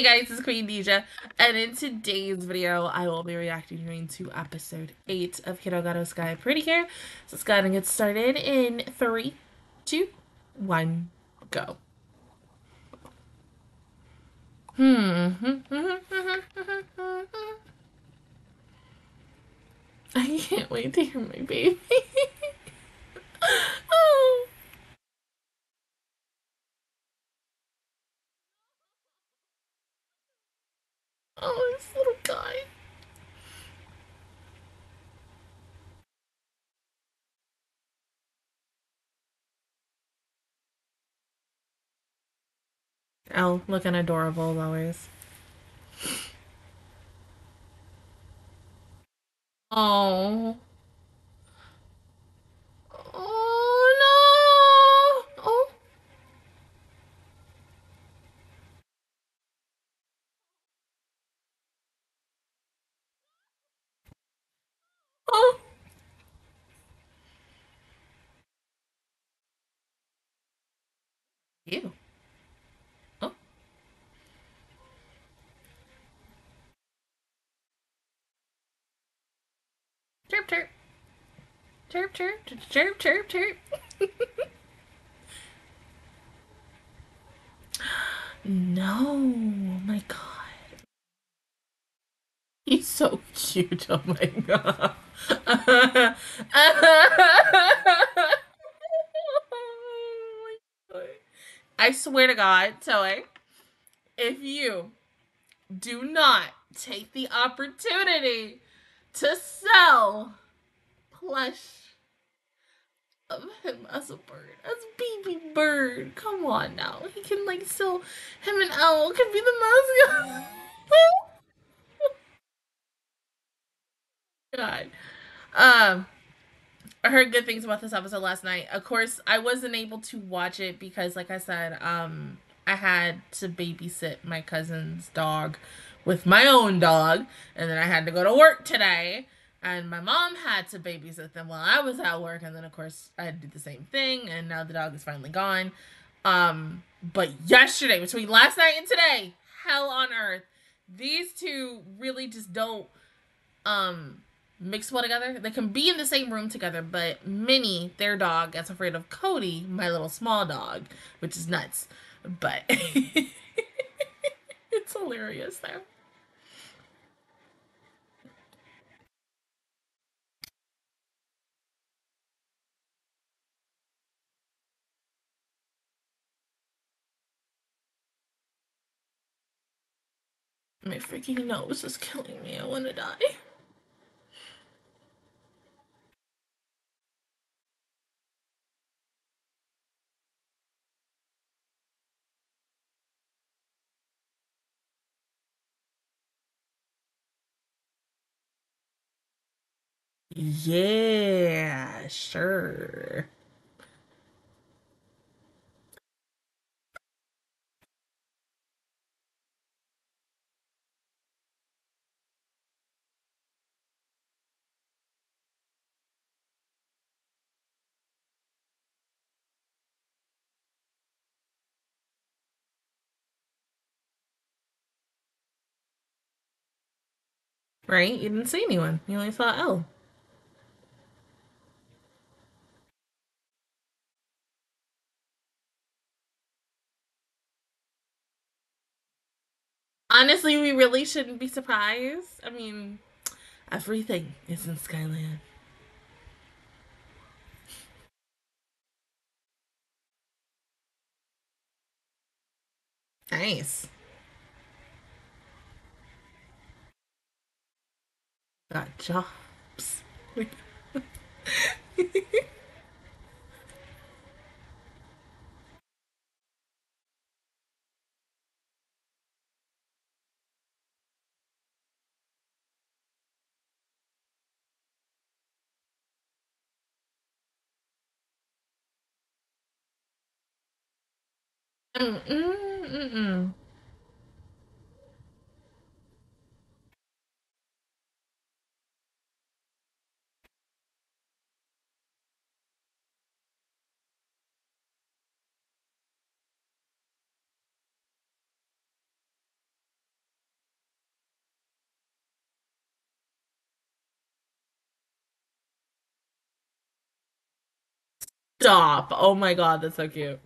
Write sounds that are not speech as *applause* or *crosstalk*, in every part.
Hey guys, it's Queendija, and in today's video, I will be reacting to episode 8 of Hirogaru Sky Pretty Cure. So let's go ahead and get started in 3, 2, 1, go. Hmm. *laughs* I can't wait to hear my baby. *laughs* oh. Oh, this little guy. Elle looking adorable as always. Oh. Oh no. Oh. Oh. Ew. Oh. Chirp chirp. Chirp chirp chirp chirp chirp. *gasps* no, my god. He's so cute. Oh my god. *laughs* I swear to God, Toei, if you do not take the opportunity to sell plush of him as a bird, as baby bird, come on now. He can like still, him and Owl can be the mascot. *laughs* God. Um, I heard good things about this episode last night. Of course, I wasn't able to watch it because, like I said, um, I had to babysit my cousin's dog with my own dog, and then I had to go to work today, and my mom had to babysit them while I was at work, and then of course I had to do the same thing, and now the dog is finally gone. Um, but yesterday, between last night and today, hell on earth, these two really just don't um mix well together. They can be in the same room together, but Minnie, their dog, gets afraid of Cody, my little small dog, which is nuts. But *laughs* it's hilarious though. My freaking nose is killing me. I want to die. Yeah, sure. Right? You didn't see anyone. You only saw Elle. Honestly, we really shouldn't be surprised. I mean, everything is in Skyland. Nice. Got jobs. *laughs* Mm, mm, mm-mm. Stop. Oh my God, that's so cute.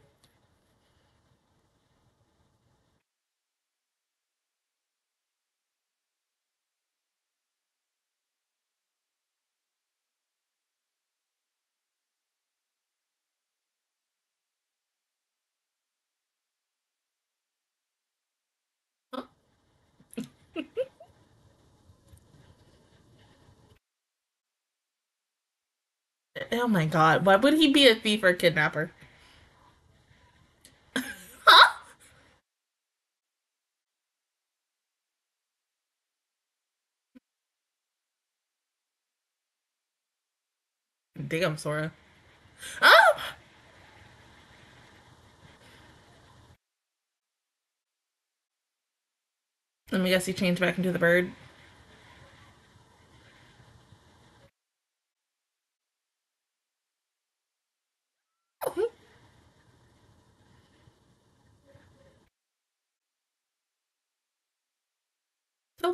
Oh my God, why would he be a thief or a kidnapper? *laughs* Damn, Sora. Oh! Let me guess he changed back into the bird.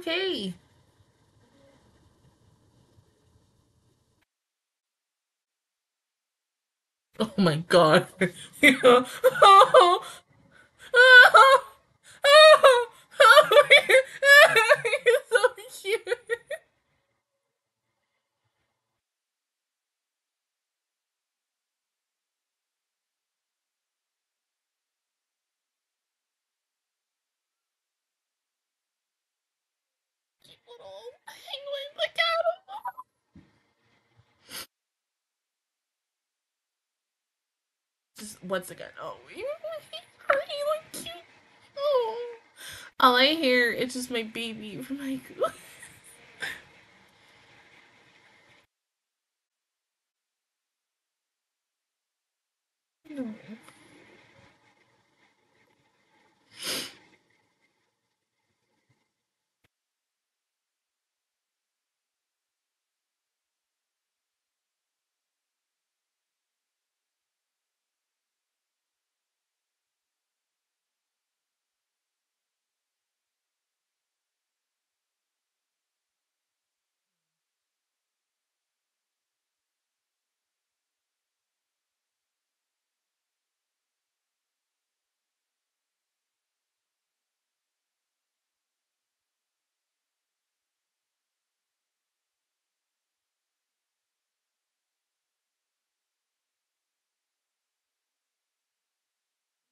Okay. Oh my god. oh, *laughs* oh, *laughs* oh, oh, He's so cute. Just once again. Oh, he look cute. Oh. All I hear is just my baby *laughs* from my. *laughs*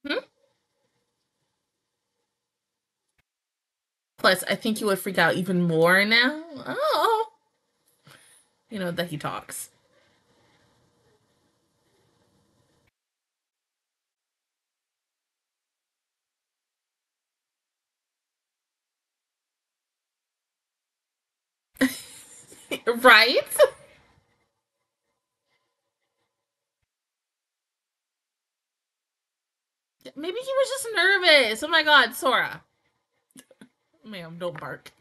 Hmm? Plus, I think you would freak out even more now. Oh, you know that he talks. *laughs* right? Maybe he was just nervous. Oh my god, Sora. Ma'am, don't bark. *laughs*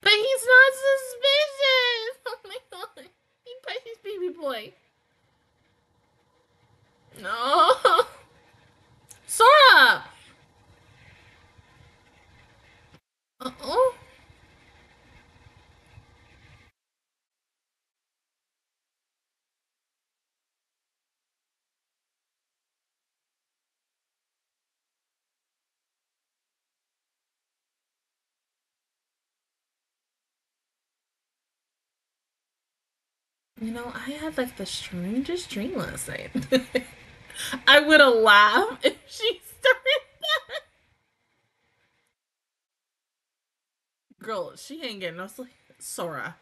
But he's not suspicious. *laughs* Oh my god. He bit his baby boy. No. Sora! Uh-oh. You know, I had like the strangest dream last night. *laughs* I would have laughed if she started that. Girl, she ain't getting no sleep. Sora.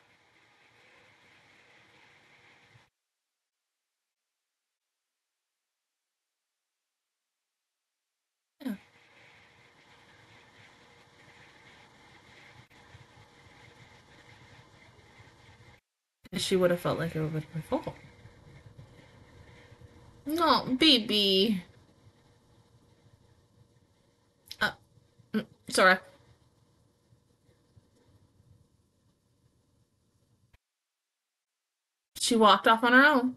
She would have felt like it would was my fault. No, baby. Uh, mm, Sora. She walked off on her own.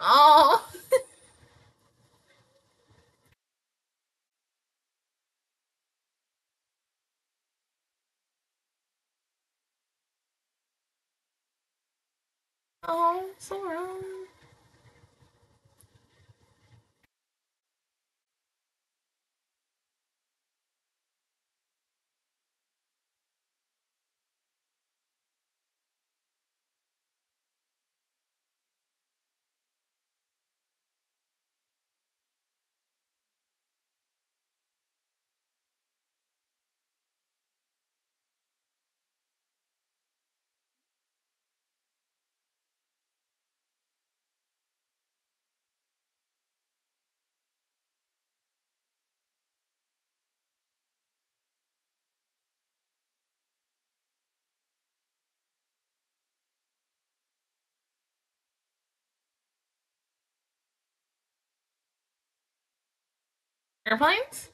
Oh. Oh. Sora. Airplanes?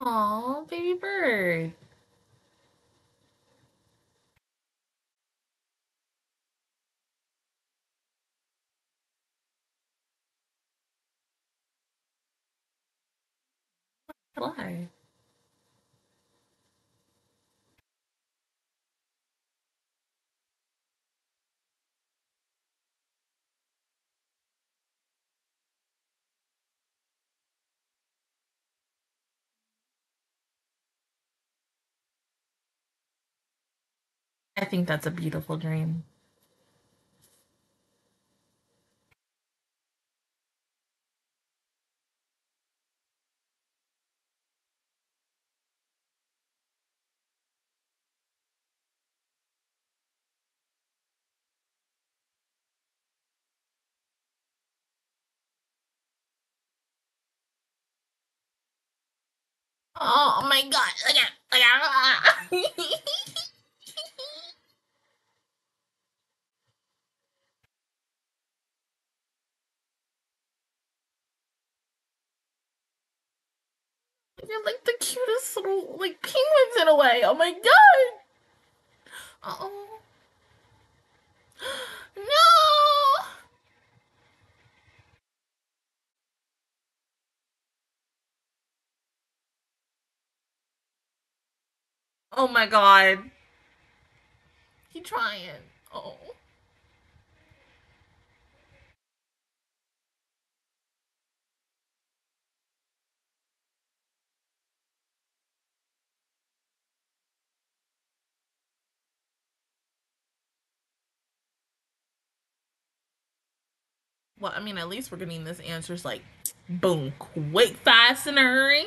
Oh, baby bird. Why? I think that's a beautiful dream. Oh my god. Look at look at *laughs* You're like the cutest little like penguins in a way. Oh my god. Oh. No. Oh my god. He trying. Oh. Well, I mean, at least we're getting this answers like boom, quick, fast, in a hurry.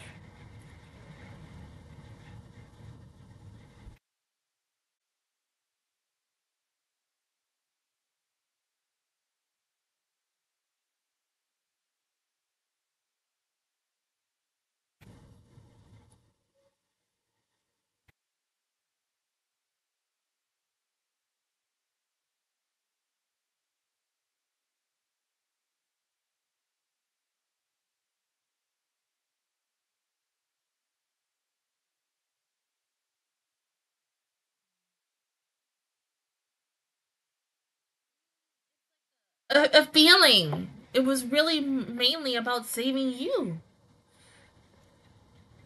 a, a feeling. It was really mainly about saving you.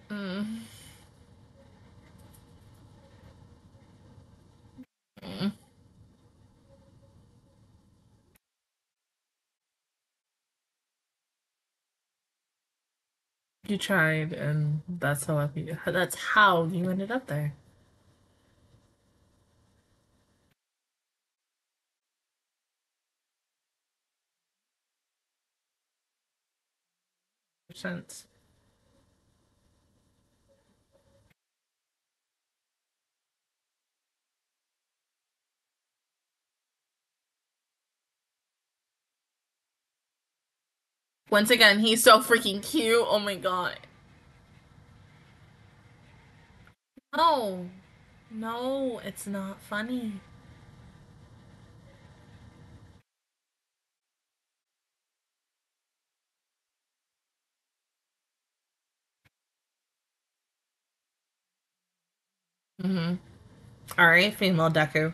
Mm. Mm. You tried, and that's how you, that's how you ended up there. Sense. Once again, he's so freaking cute. Oh my god. No. No, it's not funny. Mm-hmm. All right, female Deku.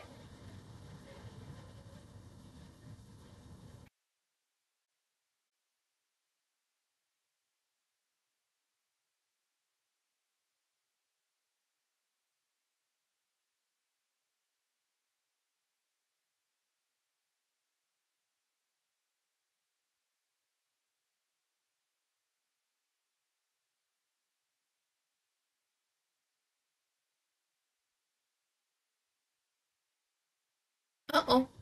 Ah. Uh-oh.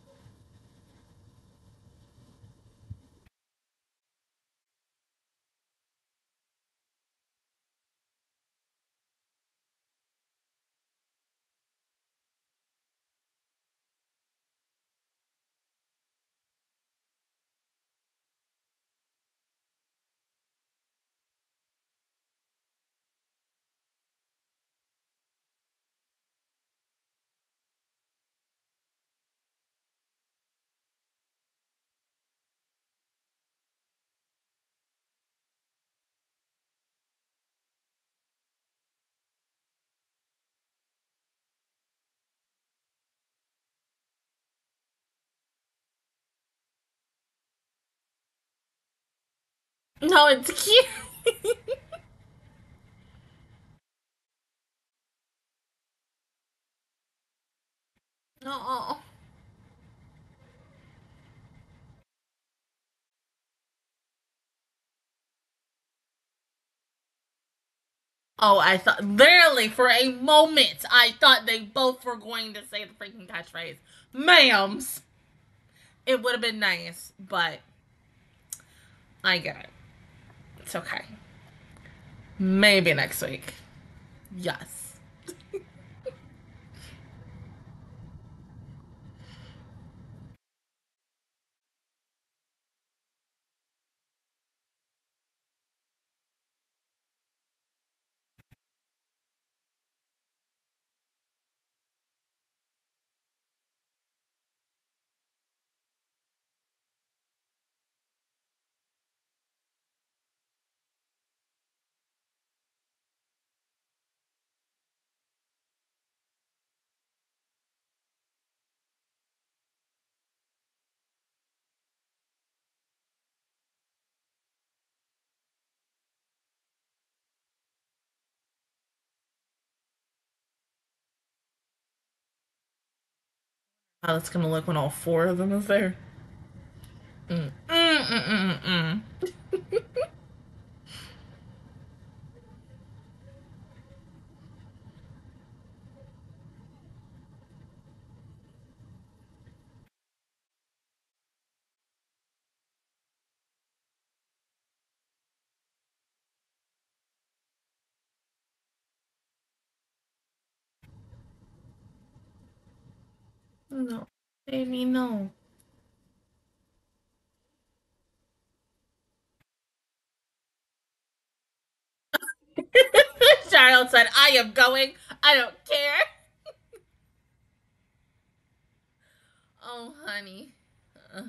No, it's cute. *laughs* oh. Oh, I thought literally for a moment I thought they both were going to say the freaking catchphrase. Ma'ams. It would have been nice, but I get it. It's okay. Maybe next week. Yes. How that's gonna look when all four of them is there. Mm. Mm, mm, No, baby, no. *laughs* Charlotte said, I am going. I don't care. *laughs* oh, honey. Uh.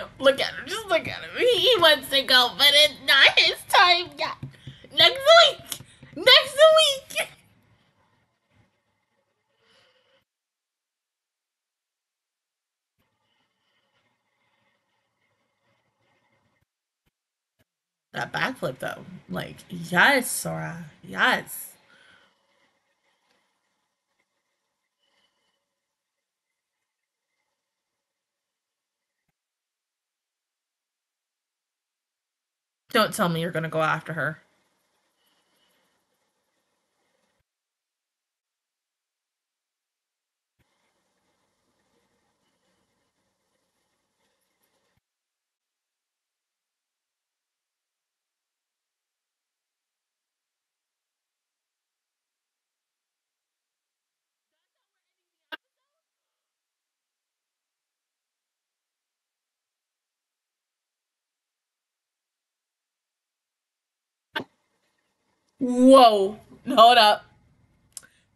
*laughs* look at him. Just look at him. He wants to go, but it's not his time yet. Next week. Next week. *laughs* That backflip though, like yes, Sora, yes. Don't tell me you're gonna go after her. Whoa, hold up.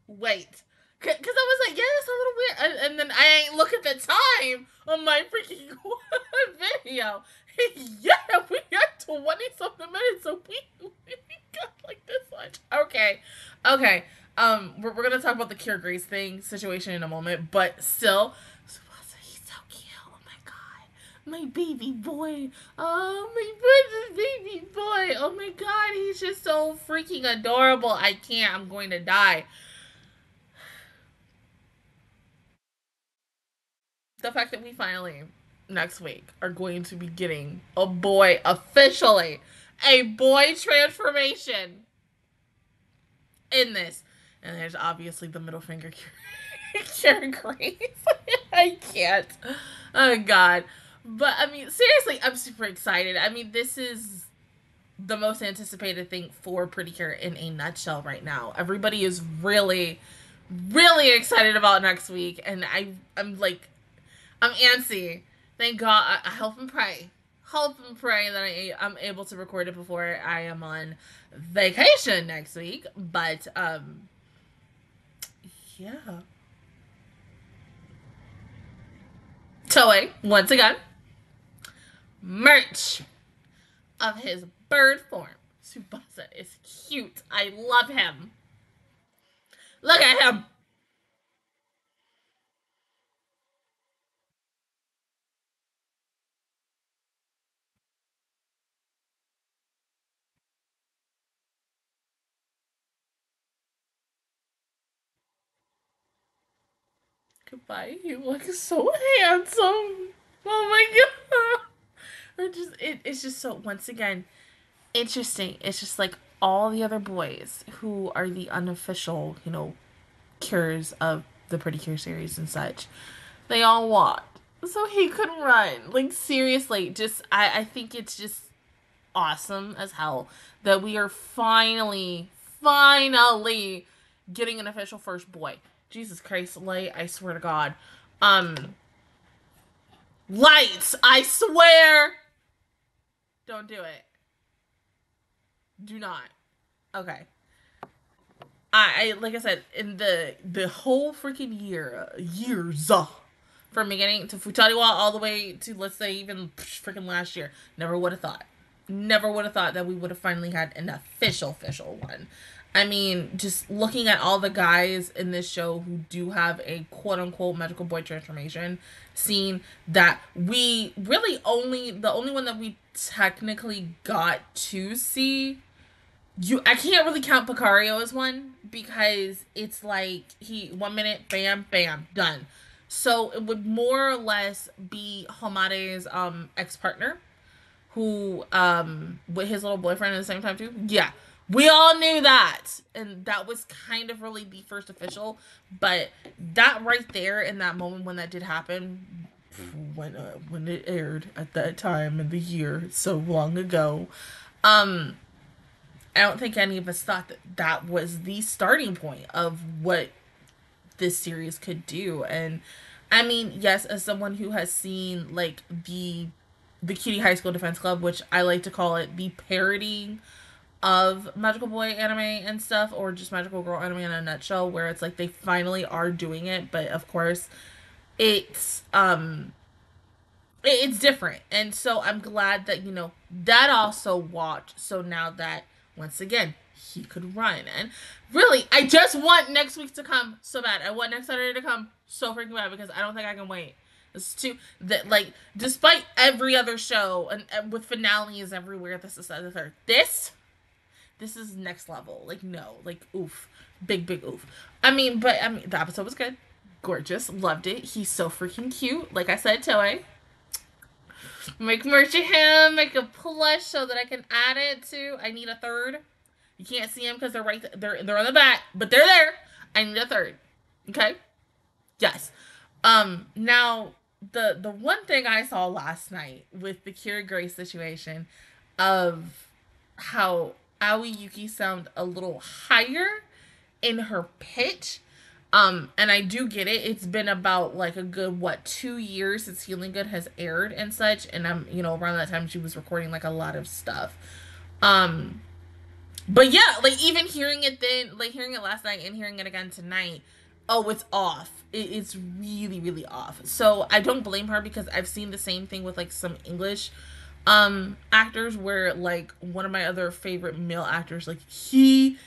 Wait. Because I was like, yeah, it's a little weird. And, and, then I ain't look at the time on my freaking *laughs* video. *laughs* yeah, we got 20 something minutes, so we, *laughs* we got like this much. Okay. Okay. Um, we're, we're going to talk about the Cure Grace thing situation in a moment, but still, my baby boy. Oh, my precious baby boy. Oh my god, he's just so freaking adorable. I can't. I'm going to die. The fact that we finally, next week, are going to be getting a boy officially. A boy transformation in this. And there's obviously the middle finger *laughs* Cure Grace. *laughs* I can't. Oh, God. But I mean, seriously, I'm super excited. I mean, this is the most anticipated thing for Pretty Cure in a nutshell right now. Everybody is really, really excited about next week, and I, I'm like, I'm antsy. Thank God. I, I hope and pray, hope and pray that I, I'm able to record it before I am on vacation next week. But um, yeah. Toei, once again, merch of his bird form. Tsubasa is cute. I love him. Look at him. Goodbye. You look so handsome. Oh my god or just it, it's just so once again interesting. It's just like all the other boys who are the unofficial, you know, cures of the Pretty Cure series and such. They all walked. So he could run. Like seriously, just I, I think it's just awesome as hell that we are finally, finally getting an official first boy. Jesus Christ, light, I swear to God. Um Lights, I swear don't do it. Do not. Okay. I, I like I said in the the whole freaking year years uh, from beginning to Futariwa all the way to let's say even freaking last year never would have thought never would have thought that we would have finally had an official official one I mean, just looking at all the guys in this show who do have a quote unquote magical boy transformation scene that we really only the only one that we technically got to see you I can't really count Picario as one because it's like he one minute bam bam done. So it would more or less be Homare's um ex partner, who um with his little boyfriend at the same time too. Yeah, we all knew that, and that was kind of really the first official. But that right there in that moment when that did happen, when uh, when it aired at that time in the year so long ago, um, I don't think any of us thought that that was the starting point of what this series could do. And I mean, yes, as someone who has seen like the the Cutie High School Defense Club, which I like to call it the parody of Magical Boy anime and stuff, or just Magical Girl anime in a nutshell, where it's like they finally are doing it, but of course, it's um it's different. And so i'm glad that you know that also watched so now that once again he could run. And really i just want next week to come so bad. I want next saturday to come so freaking bad because i don't think i can wait. It's too that like despite every other show and, and with finales everywhere this is the third this this is next level like no like oof big big oof i mean but i mean the episode was good gorgeous loved it he's so freaking cute like i said toei Make merch of him, make a plush so that I can add it to. I need a third. You can't see them because they're right. Th- they're they're on the back, but they're there. I need a third. Okay. Yes. Um. Now the the one thing I saw last night with the Cure Grace situation, of how Aoi Yuki sound a little higher in her pitch um, and I do get it. It's been about like a good what two years since Healing Good has aired and such, and I'm you know around that time she was recording like a lot of stuff. Um, but yeah, like even hearing it then, like hearing it last night and hearing it again tonight, oh, it's off. It, it's really really off. So I don't blame her because I've seen the same thing with like some English um actors where like one of my other favorite male actors like he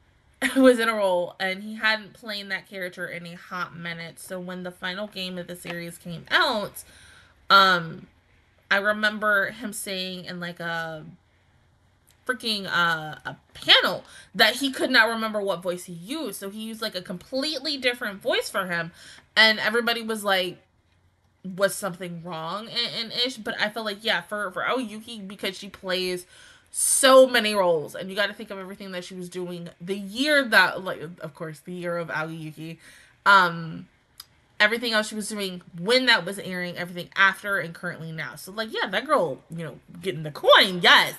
*laughs* was in a role and he hadn't played that character in a hot minute. So when the final game of the series came out, um I remember him saying in like a freaking uh, a panel that he could not remember what voice he used. So he used like a completely different voice for him and everybody was like was something wrong and, and ish but I felt like yeah for for Aoi Yuki because she plays so many roles and you got to think of everything that she was doing the year that like of course the year of Aoi Yuki um everything else she was doing when that was airing everything after and currently now. So like yeah that girl you know getting the coin yes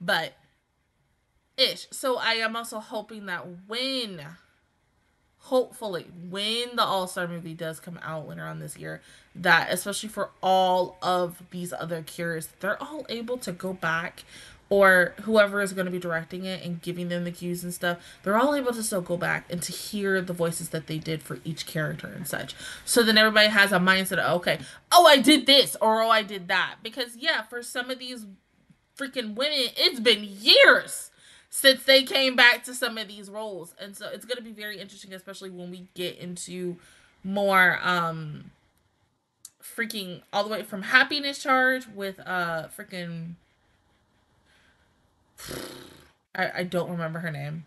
but ish. So i am also hoping that when hopefully when the all-star movie does come out later on this year that especially for all of these other cures they're all able to go back or whoever is going to be directing it and giving them the cues and stuff, they're all able to still go back and to hear the voices that they did for each character and such. So then everybody has a mindset of, okay, oh, I did this or oh, I did that. Because, yeah, for some of these freaking women, it's been years since they came back to some of these roles. And so it's going to be very interesting, especially when we get into more, um, freaking all the way from happiness charge with, uh, freaking *sighs* I, I don't remember her name.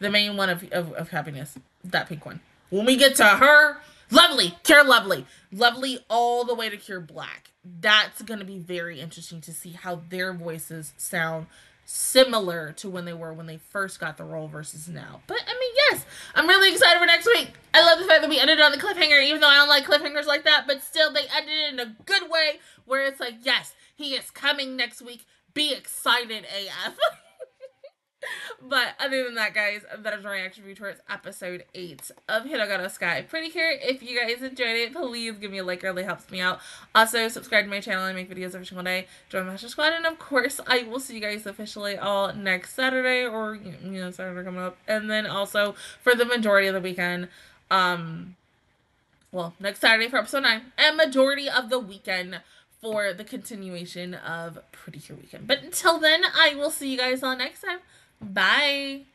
The main one of, of, of happiness. That pink one. When we get to her, lovely, Cure Lovely. Lovely all the way to Cure Black. That's gonna be very interesting to see how their voices sound similar to when they were when they first got the role versus now. But I mean, yes, I'm really excited for next week. I love the fact that we ended on the cliffhanger, even though I don't like cliffhangers like that, but still they ended it in a good way where it's like, yes, he is coming next week be excited AF. *laughs* but other than that, guys, that is my reaction review towards episode 8 of Hirogaru Sky. Pretty Cure. If you guys enjoyed it, please give me a like. It really helps me out. Also, subscribe to my channel. I make videos every single day. Join my Squad. And of course, I will see you guys officially all next Saturday or, you know, Saturday coming up. And then also for the majority of the weekend, um, well, next Saturday for episode 9 and majority of the weekend for the continuation of Pretty Cure Weekend. But until then, I will see you guys all next time. Bye.